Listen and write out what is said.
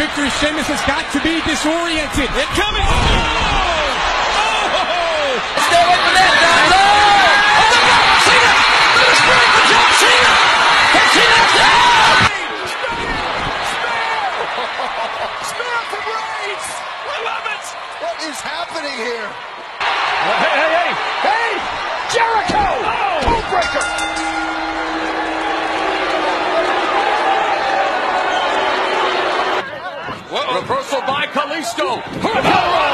Victor Sheamus has got to be disoriented. They're coming. Oh! Oh! Stay away from that, guys. Oh! Oh, my God. Cena. Look at the spring for John Cena. And Cena's down. Spear from Reigns. I love it. What is happening here? Reversal by Kalisto. Hurricane.